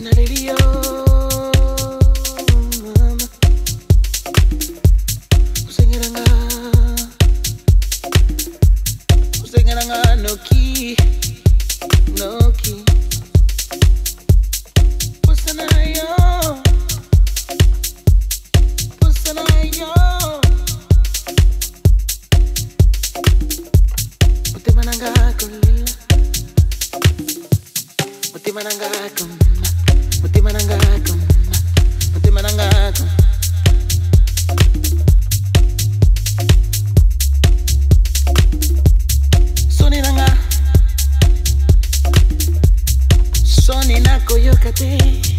none of the like a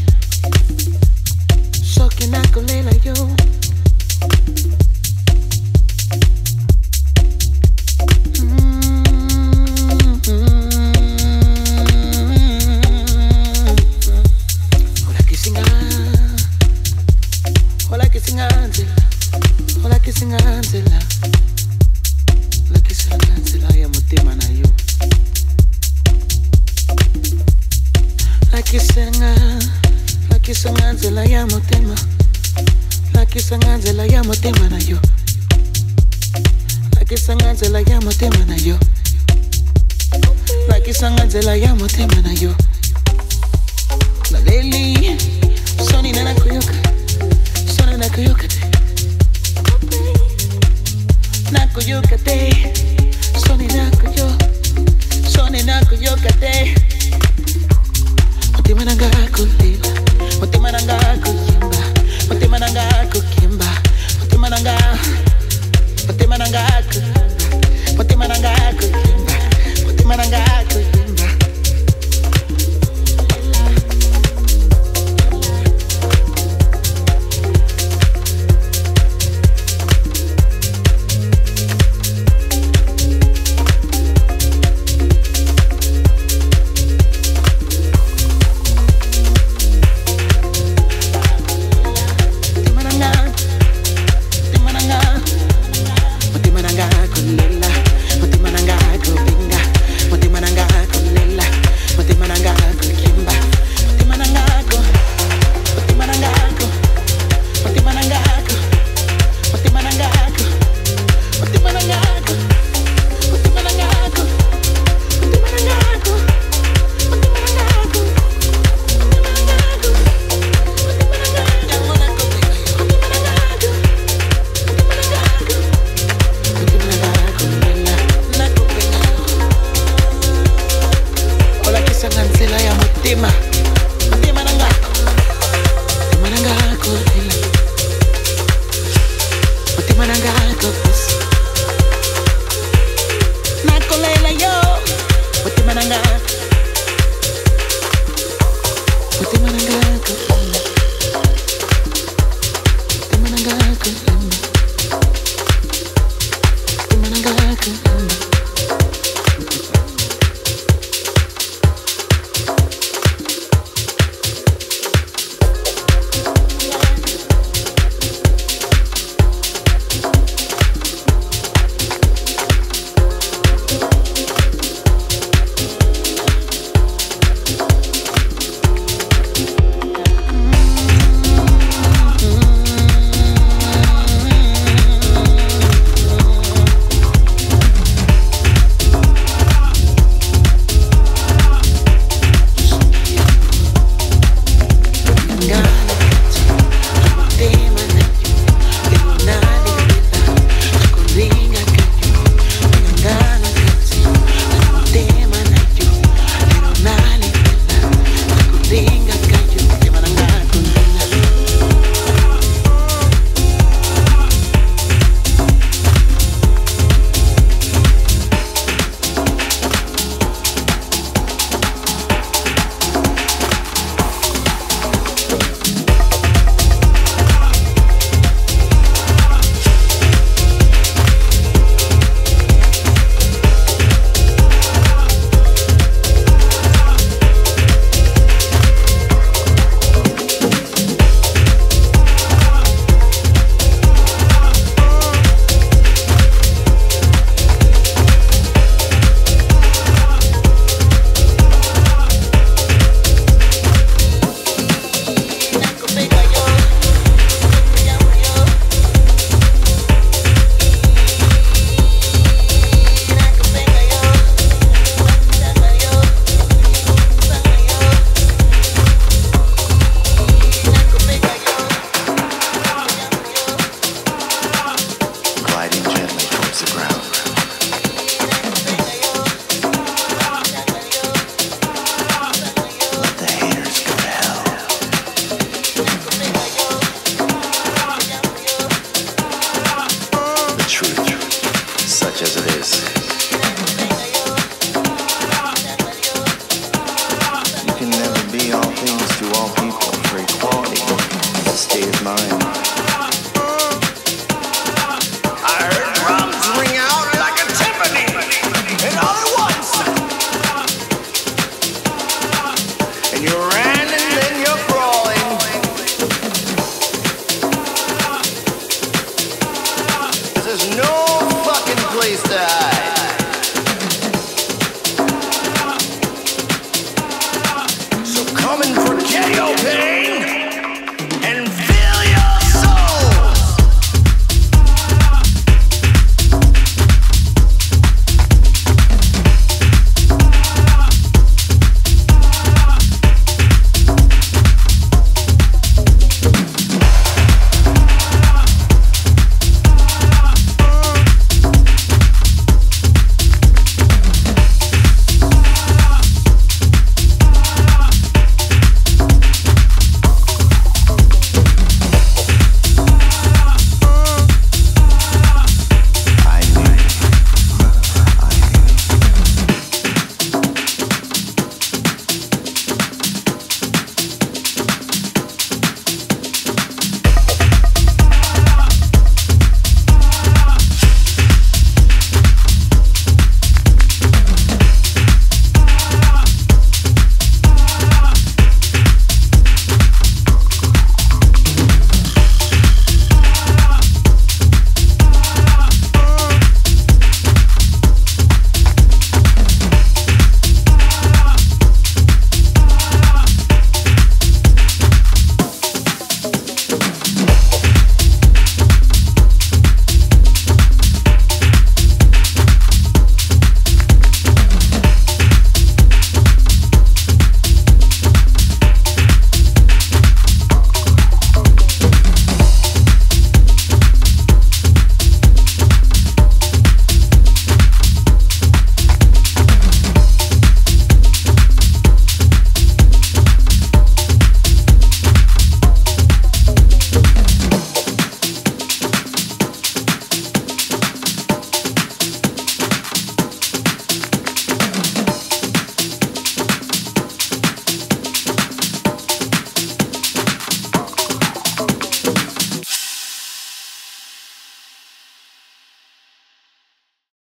lakisenga lakisanga nzela ya motema lakisanga nzela ya motema na yo lakisanga nzela ya motema na yo lakisanga nzela ya motema na yo naleli when I got